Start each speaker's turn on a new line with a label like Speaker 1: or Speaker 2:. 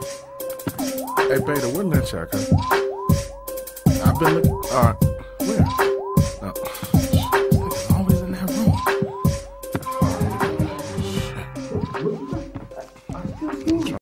Speaker 1: Hey, Beta, where that check. I've been looking. All uh, right. Where? No. Shit, always in that room.